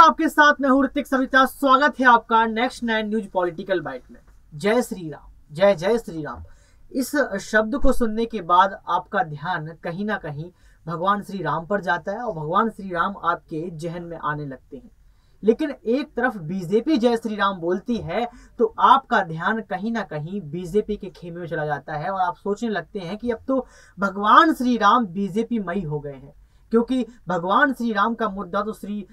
आपके साथ मैं हूँ ऋतिक सविता। स्वागत है आपका next nine news political byte में। जय श्री राम जय जय श्री राम इस शब्द को सुनने के बाद आपका ध्यान कहीं ना कहीं भगवान श्री राम पर जाता है और भगवान श्री राम आपके जहन में आने लगते हैं। लेकिन एक तरफ़ बीजेपी जय श्री राम बोलती है तो आपका ध्यान कहीं ना कहीं बीजेपी के खेमे में चला जाता है और आप सोचने लगते हैं कि अब तो भगवान श्री राम बीजेपी मई हो गए हैं। क्योंकि भगवान श्री राम का मुद्दा तो श्री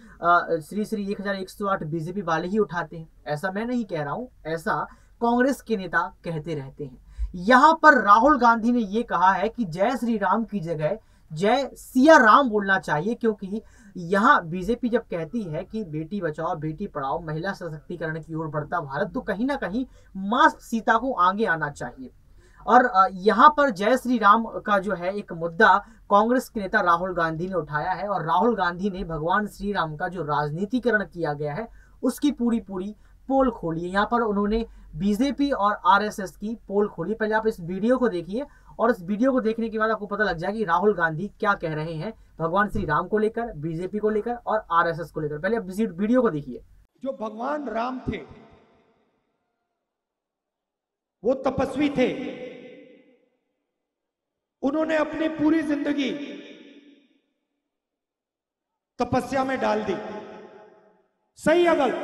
श्री श्री एक हज़ार एक सौ आठ बीजेपी वाले ही उठाते हैं। ऐसा मैं नहीं कह रहा हूँ, ऐसा कांग्रेस के नेता कहते रहते हैं। यहाँ पर राहुल गांधी ने यह कहा है कि जय श्री राम की जगह जय सिया राम बोलना चाहिए, क्योंकि यहाँ बीजेपी जब कहती है कि बेटी बचाओ, बेटी पढ़ाओ, महिला सशक्तिकरण की ओर बढ़ता भारत तो कहीं ना कहीं माँ सीता को आगे आना चाहिए। और यहाँ पर जय श्री राम का जो है एक मुद्दा कांग्रेस के नेता राहुल गांधी ने उठाया है और राहुल गांधी ने भगवान श्री राम का जो राजनीतिकरण किया गया है, उसकी पूरी पूरी पोल खोली है। यहाँ पर उन्होंने बीजेपी और आरएसएस की पोल खोली। पहले आप इस वीडियो को देखिए और इस वीडियो को देखने के बाद आपको पता लग जाएगा कि राहुल गांधी क्या कह रहे हैं। भगवान श्री राम को लेकर, बीजेपी को लेकर और आरएसएस को लेकर। पहले आप वीडियो को देखिए। जो भगवान राम थे, वो तपस्वी थे। उन्होंने अपनी पूरी ज़िंदगी तपस्या में डाल दी। सही या गलत?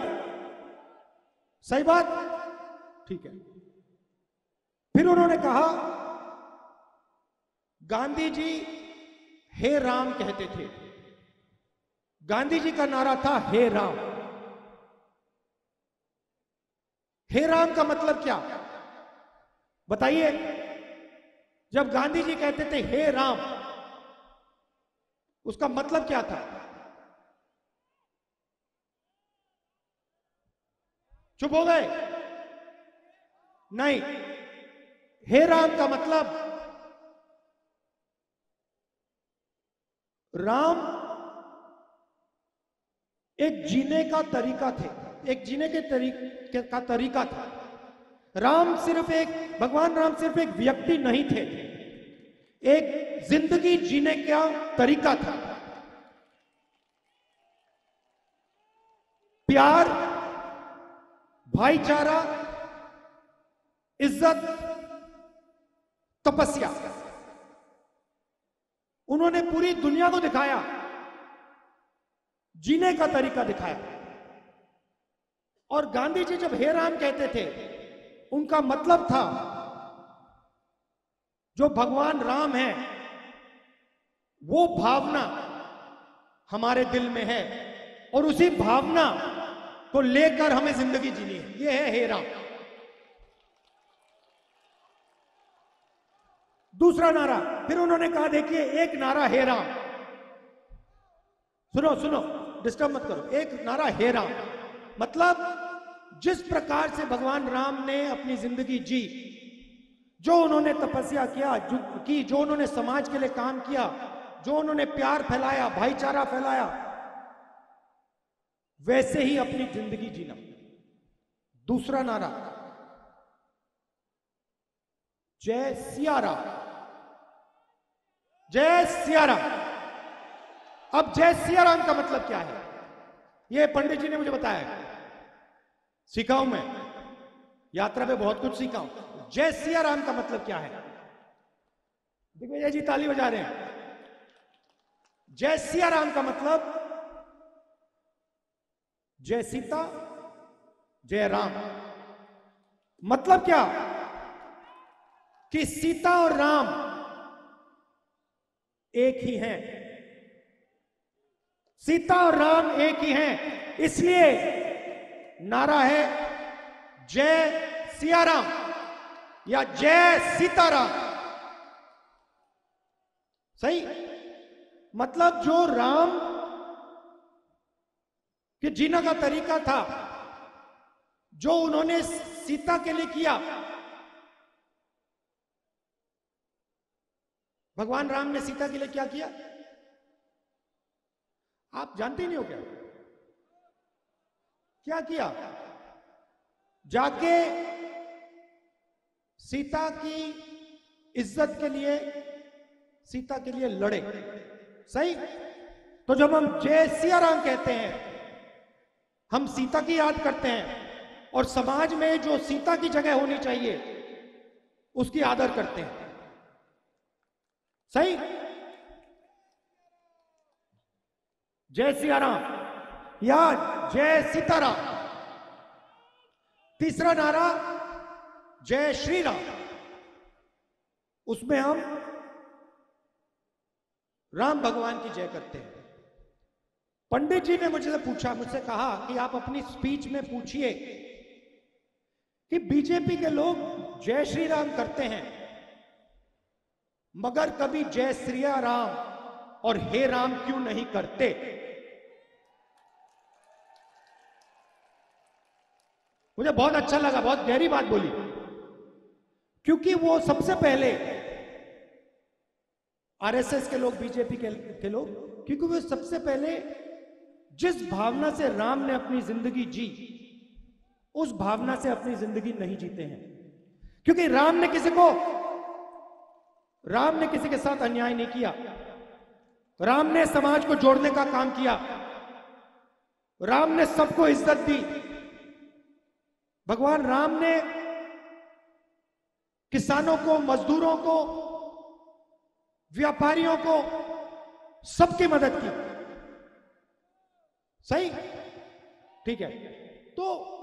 सही बात? ठीक है। फिर उन्होंने कहा, गांधी जी हे राम कहते थे। गांधी जी का नारा था हे राम। हे राम का मतलब क्या? बताइए। जब गांधी जी कहते थे, हे राम, उसका मतलब क्या था? चुप हो गए। नहीं, हे राम का मतलब राम एक जीने का तरीका थे, एक जीने के तरीके का तरीका था। राम सिर्फ़ एक, भगवान राम सिर्फ़ एक व्यक्ति नहीं थे। एक ज़िंदगी जीने का तरीका था। प्यार, भाईचारा, इज़्ज़त, तपस्या। उन्होंने पूरी दुनिया को दिखाया। जीने का तरीका दिखाया। और गांधी जी जब हे राम कहते थे उनका मतलब था, जो भगवान राम है, वो भावना हमारे दिल में है और उसी भावना को लेकर हमें ज़िंदगी जीनी है। ये है हे राम। दूसरा नारा, फिर उन्होंने कहा, देखिए, एक नारा हे राम। सुनो सुनो डिस्टर्ब मत करो। एक नारा हे राम। मतलब जिस प्रकार से भगवान राम ने अपनी ज़िंदगी जी, जो उन्होंने तपस्या किया, जो, की, जो उन्होंने समाज के लिए काम किया, जो उन्होंने प्यार फैलाया, भाईचारा फैलाया, वैसे ही अपनी ज़िंदगी जीना। दूसरा नारा, जय सियारा। जय सियाराम अब जय सियाराम का मतलब क्या है? यह पंडित जी ने मुझे बताया सीखा हूँ मैं? यात्रा पे बहुत कुछ सीखा हूँ जय सिया राम का मतलब क्या है? दिग्विजय जी ताली बजा रहे हैं। जय सिया राम का मतलब जय सीता, जय राम। मतलब क्या? कि सीता और राम एक ही हैं। सीता और राम एक ही हैं। इसलिए नारा है जय सियाराम या जय सीताराम। सही? मतलब जो राम के जीने का तरीका था, जो उन्होंने सीता के लिए किया, भगवान राम ने सीता के लिए क्या किया? आप जानते नहीं हो क्या? क्या किया? जाके सीता की इज़्ज़त के लिए, सीता के लिए लड़े। सही? तो जब हम जय सिया राम कहते हैं, हम सीता की याद करते हैं और समाज में जो सीता की जगह होनी चाहिए, उसकी आदर करते हैं। सही? जय सियाराम या जय सीताराम। तीसरा नारा, जय श्री राम उसमें हम राम भगवान की जय करते हैं। पंडित जी ने मुझसे पूछा, मुझसे कहा कि आप अपनी स्पीच में पूछिए कि बीजेपी के लोग जय श्री राम करते हैं, मगर कभी जय श्री राम और हे राम क्यों नहीं करते? मुझे बहुत अच्छा लगा बहुत गहरी बात बोली। क्योंकि वो सबसे पहले आरएसएस के लोग बीजेपी के, के लोग क्योंकि वो सबसे पहले जिस भावना से राम ने अपनी ज़िंदगी जी उस भावना से अपनी ज़िंदगी नहीं जीते हैं। क्योंकि राम ने किसी को राम ने किसी के साथ अन्याय नहीं किया। राम ने समाज को जोड़ने का काम किया। राम ने सबको इज़्ज़त दी। भगवान राम ने किसानों को, मजदूरों को, व्यापारियों को सबकी मदद की। सही? ठीक है। तो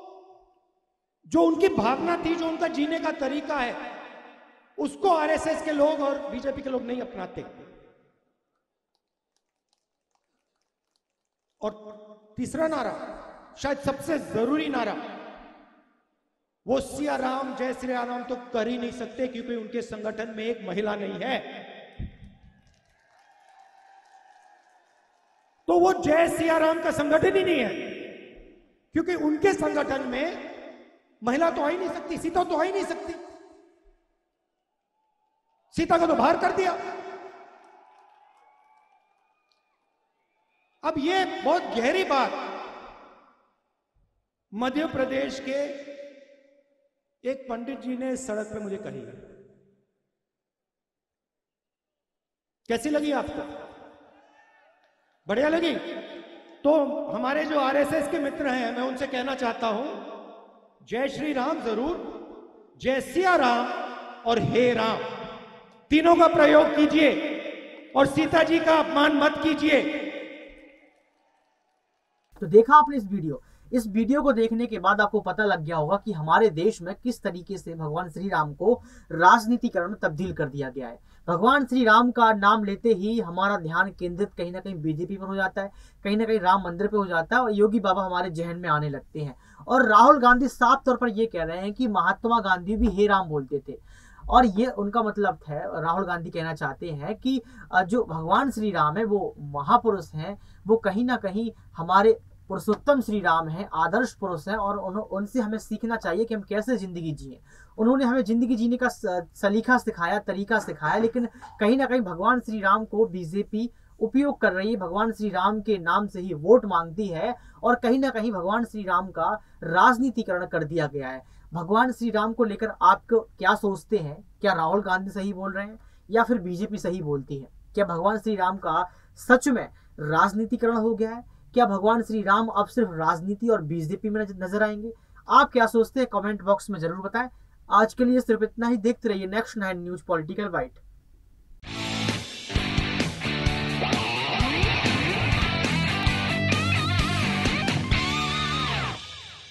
जो उनकी भावना थी, जो उनका जीने का तरीका है, उसको आरएसएस के लोग और बीजेपी के लोग नहीं अपनाते। और तीसरा नारा, शायद सबसे ज़रूरी नारा वो सिया राम जय श्री राम तो कर ही नहीं सकते क्योंकि उनके संगठन में एक महिला नहीं है। तो वो जय सिया राम का संगठन ही नहीं है। क्योंकि उनके संगठन में महिला तो आ ही नहीं सकती, सीता तो आ ही नहीं सकती। सीता को तो बाहर कर दिया। अब ये बहुत गहरी बात मध्य प्रदेश के एक पंडित जी ने सड़क पे मुझे कही, कैसी लगी आपको? बढ़िया लगी। तो हमारे जो आरएसएस के मित्र हैं, मैं उनसे कहना चाहता हूँ, जय श्री राम ज़रूर, जय सिया राम और हे राम। तीनों का प्रयोग कीजिए और सीता जी का अपमान मत कीजिए। तो देखा आपने इस वीडियो? इस वीडियो को देखने के बाद आपको पता लग गया होगा कि हमारे देश में किस तरीके से भगवान श्री राम को राजनीतिकरण में तब्दील कर दिया गया है। भगवान श्री राम का नाम लेते ही हमारा ध्यान केंद्रित कहीं ना कहीं बीजेपी पर हो जाता है, कहीं ना कहीं राम मंदिर पर हो जाता है और योगी बाबा हमारे जहन में आने लगते हैं। और राहुल गांधी साफ़ तौर पर यह कह रहे हैं कि महात्मा गांधी भी हे राम बोलते थे। और ये उनका मतलब है, राहुल गांधी कहना चाहते हैं कि जो भगवान श्री राम है, वो महापुरुष हैं, वो कहीं ना कहीं हमारे पुरुषोत्तम श्री राम है, आदर्श पुरुष है और उनसे हमें सीखना चाहिए कि हम कैसे ज़िंदगी जिए। उन्होंने हमें ज़िंदगी जीने का सलीका सिखाया, तरीका सिखाया, लेकिन कहीं ना कहीं भगवान श्री राम को बीजेपी उपयोग कर रही है भगवान श्री राम के नाम से ही वोट मांगती है और कहीं ना कहीं भगवान श्री राम का राजनीतिकरण कर दिया गया है। भगवान श्री राम को लेकर आप क्या सोचते हैं? क्या राहुल गांधी सही बोल रहे हैं? या फिर बीजेपी सही बोलती है? क्या भगवान श्री राम का सच में राजनीतिकरण हो गया है? क्या भगवान श्री राम अब सिर्फ़ राजनीति और बीजेपी में नज़र आएँगे? आप क्या सोचते हैं? कमेंट बॉक्स में ज़रूर बताएँ। आज के लिए सिर्फ़ इतना ही। देखते रहिए next nine news political byte.